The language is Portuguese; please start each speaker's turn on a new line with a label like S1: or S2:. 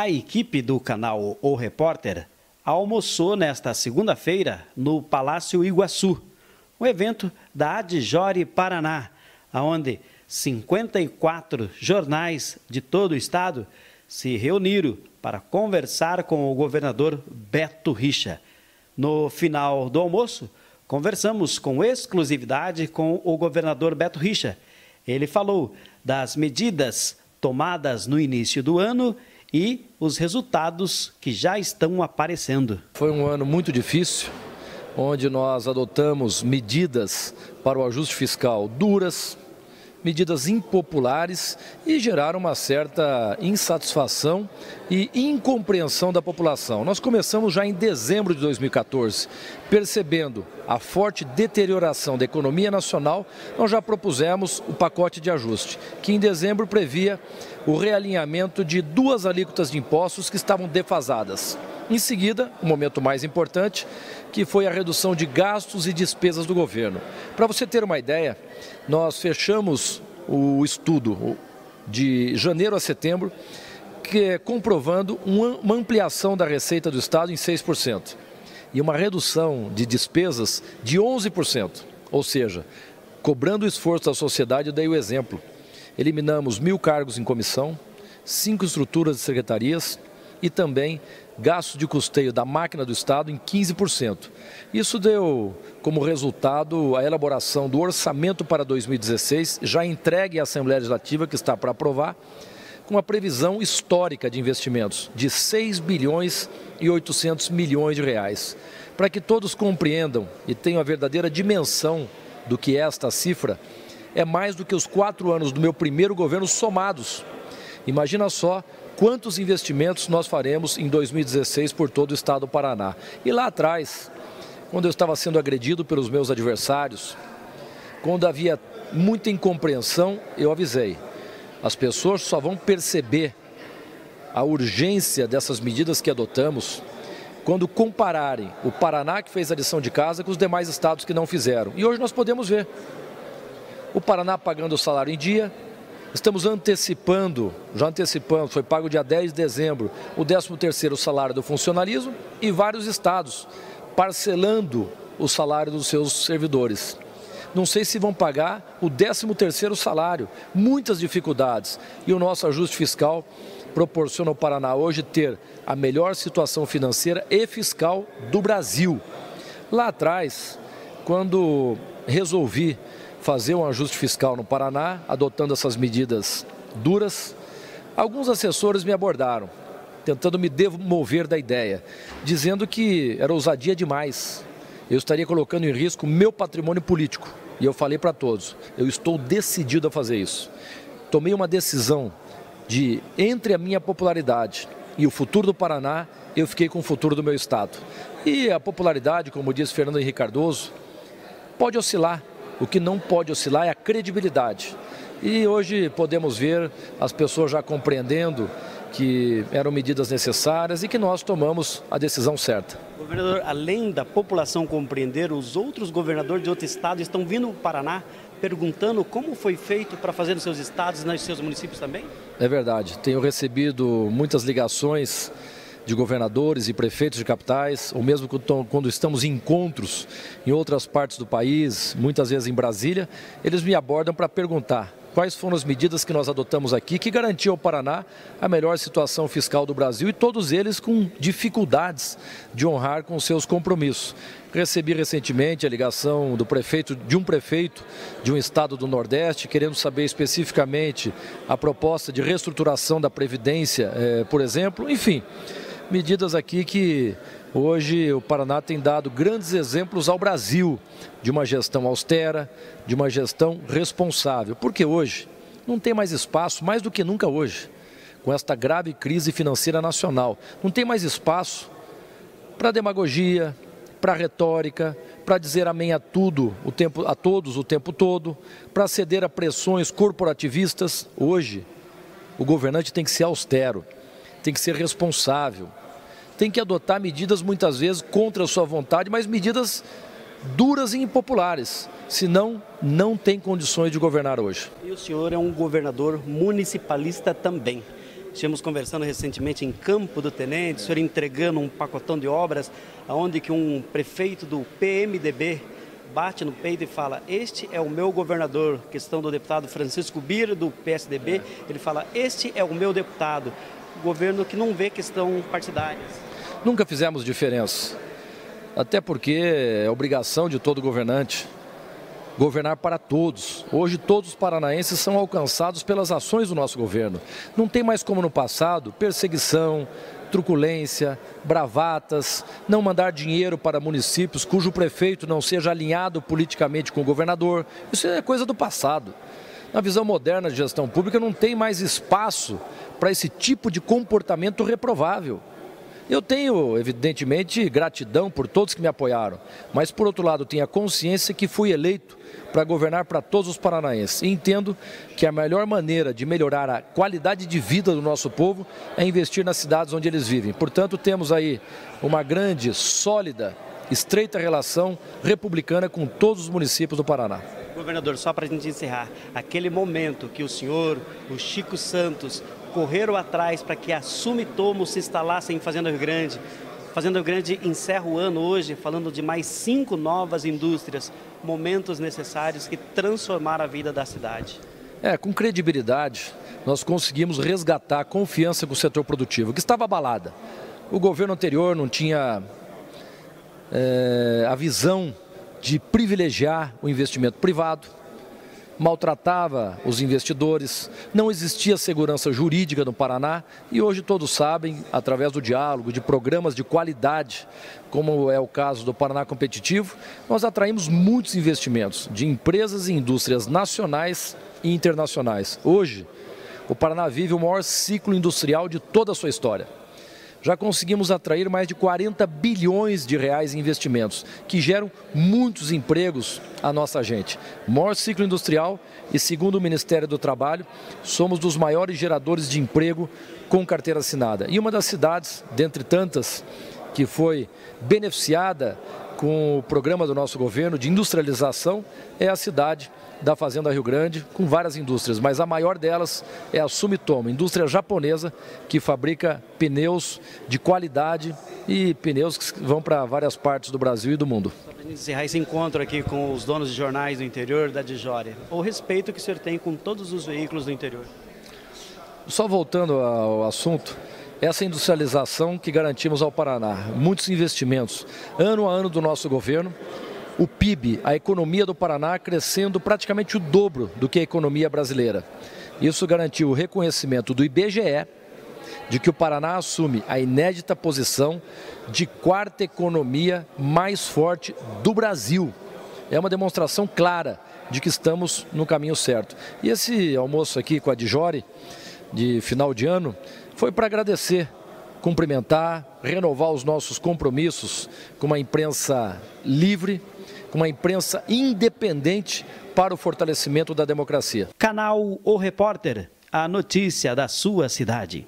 S1: A equipe do canal O Repórter almoçou nesta segunda-feira no Palácio Iguaçu, um evento da Adjore Paraná, onde 54 jornais de todo o estado se reuniram para conversar com o governador Beto Richa. No final do almoço, conversamos com exclusividade com o governador Beto Richa. Ele falou das medidas tomadas no início do ano e os resultados que já estão aparecendo.
S2: Foi um ano muito difícil, onde nós adotamos medidas para o ajuste fiscal duras, medidas impopulares e geraram uma certa insatisfação e incompreensão da população. Nós começamos já em dezembro de 2014, percebendo a forte deterioração da economia nacional, nós já propusemos o pacote de ajuste, que em dezembro previa o realinhamento de duas alíquotas de impostos que estavam defasadas. Em seguida, o momento mais importante, que foi a redução de gastos e despesas do governo. Para você ter uma ideia, nós fechamos o estudo de janeiro a setembro, que é comprovando uma ampliação da receita do Estado em 6% e uma redução de despesas de 11%. Ou seja, cobrando o esforço da sociedade, eu dei o exemplo. Eliminamos mil cargos em comissão, cinco estruturas de secretarias e também gastos de custeio da máquina do Estado em 15%. Isso deu como resultado a elaboração do orçamento para 2016, já entregue à Assembleia Legislativa, que está para aprovar, com uma previsão histórica de investimentos de 6 bilhões e 800 milhões de reais. Para que todos compreendam e tenham a verdadeira dimensão do que é esta cifra, é mais do que os quatro anos do meu primeiro governo somados. Imagina só quantos investimentos nós faremos em 2016 por todo o estado do Paraná. E lá atrás, quando eu estava sendo agredido pelos meus adversários, quando havia muita incompreensão, eu avisei. As pessoas só vão perceber a urgência dessas medidas que adotamos quando compararem o Paraná que fez a lição de casa com os demais estados que não fizeram. E hoje nós podemos ver o Paraná pagando o salário em dia, Estamos antecipando, já antecipamos, foi pago dia 10 de dezembro, o 13º salário do funcionalismo e vários estados parcelando o salário dos seus servidores. Não sei se vão pagar o 13º salário, muitas dificuldades. E o nosso ajuste fiscal proporciona ao Paraná hoje ter a melhor situação financeira e fiscal do Brasil. Lá atrás, quando resolvi fazer um ajuste fiscal no Paraná, adotando essas medidas duras. Alguns assessores me abordaram, tentando me demover da ideia, dizendo que era ousadia demais. Eu estaria colocando em risco meu patrimônio político. E eu falei para todos, eu estou decidido a fazer isso. Tomei uma decisão de, entre a minha popularidade e o futuro do Paraná, eu fiquei com o futuro do meu estado. E a popularidade, como disse Fernando Henrique Cardoso, pode oscilar, o que não pode oscilar é a credibilidade. E hoje podemos ver as pessoas já compreendendo que eram medidas necessárias e que nós tomamos a decisão certa.
S1: Governador, além da população compreender, os outros governadores de outros estados estão vindo ao Paraná perguntando como foi feito para fazer nos seus estados e nos seus municípios também?
S2: É verdade. Tenho recebido muitas ligações de governadores e prefeitos de capitais, ou mesmo quando estamos em encontros em outras partes do país, muitas vezes em Brasília, eles me abordam para perguntar quais foram as medidas que nós adotamos aqui que garantiam ao Paraná a melhor situação fiscal do Brasil e todos eles com dificuldades de honrar com seus compromissos. Recebi recentemente a ligação do prefeito, de um prefeito de um estado do Nordeste, querendo saber especificamente a proposta de reestruturação da Previdência, eh, por exemplo. Enfim, medidas aqui que hoje o Paraná tem dado grandes exemplos ao Brasil de uma gestão austera, de uma gestão responsável. Porque hoje não tem mais espaço, mais do que nunca hoje, com esta grave crise financeira nacional, não tem mais espaço para demagogia, para retórica, para dizer amém a tudo, o tempo, a todos o tempo todo, para ceder a pressões corporativistas. Hoje, o governante tem que ser austero, tem que ser responsável, tem que adotar medidas muitas vezes contra a sua vontade, mas medidas duras e impopulares. Senão, não tem condições de governar hoje.
S1: E o senhor é um governador municipalista também. Estivemos conversando recentemente em Campo do Tenente, o senhor entregando um pacotão de obras, onde que um prefeito do PMDB bate no peito e fala: Este é o meu governador. Questão do deputado Francisco Bira, do PSDB. Ele fala: Este é o meu deputado. Governo que não vê questão partidária.
S2: Nunca fizemos diferença. Até porque é obrigação de todo governante governar para todos. Hoje todos os paranaenses são alcançados pelas ações do nosso governo. Não tem mais como no passado perseguição, truculência, bravatas, não mandar dinheiro para municípios cujo prefeito não seja alinhado politicamente com o governador. Isso é coisa do passado. Na visão moderna de gestão pública não tem mais espaço para esse tipo de comportamento reprovável. Eu tenho, evidentemente, gratidão por todos que me apoiaram, mas, por outro lado, tenho a consciência que fui eleito para governar para todos os paranaenses. E entendo que a melhor maneira de melhorar a qualidade de vida do nosso povo é investir nas cidades onde eles vivem. Portanto, temos aí uma grande, sólida, estreita relação republicana com todos os municípios do Paraná.
S1: Governador, só para a gente encerrar, aquele momento que o senhor, o Chico Santos, correram atrás para que a Sumitomo se instalasse em Fazenda Grande. Fazenda Grande encerra o ano hoje falando de mais cinco novas indústrias, momentos necessários que transformaram a vida da cidade.
S2: É, com credibilidade, nós conseguimos resgatar a confiança com o setor produtivo, que estava abalada. O governo anterior não tinha é, a visão de privilegiar o investimento privado, maltratava os investidores, não existia segurança jurídica no Paraná e hoje todos sabem, através do diálogo, de programas de qualidade, como é o caso do Paraná Competitivo, nós atraímos muitos investimentos de empresas e indústrias nacionais e internacionais. Hoje, o Paraná vive o maior ciclo industrial de toda a sua história já conseguimos atrair mais de 40 bilhões de reais em investimentos, que geram muitos empregos à nossa gente. Maior ciclo industrial e, segundo o Ministério do Trabalho, somos dos maiores geradores de emprego com carteira assinada. E uma das cidades, dentre tantas, que foi beneficiada com o programa do nosso governo de industrialização é a cidade da Fazenda Rio Grande, com várias indústrias, mas a maior delas é a Sumitomo, indústria japonesa que fabrica pneus de qualidade e pneus que vão para várias partes do Brasil e do mundo.
S1: Para encerrar esse encontro aqui com os donos de jornais do interior da Dijória, o respeito que o senhor tem com todos os veículos do interior.
S2: Só voltando ao assunto, essa industrialização que garantimos ao Paraná, muitos investimentos, ano a ano do nosso governo, o PIB, a economia do Paraná crescendo praticamente o dobro do que a economia brasileira. Isso garantiu o reconhecimento do IBGE de que o Paraná assume a inédita posição de quarta economia mais forte do Brasil. É uma demonstração clara de que estamos no caminho certo. E esse almoço aqui com a Dijori, de final de ano, foi para agradecer cumprimentar, renovar os nossos compromissos com uma imprensa livre, com uma imprensa independente para o fortalecimento da democracia.
S1: Canal O Repórter, a notícia da sua cidade.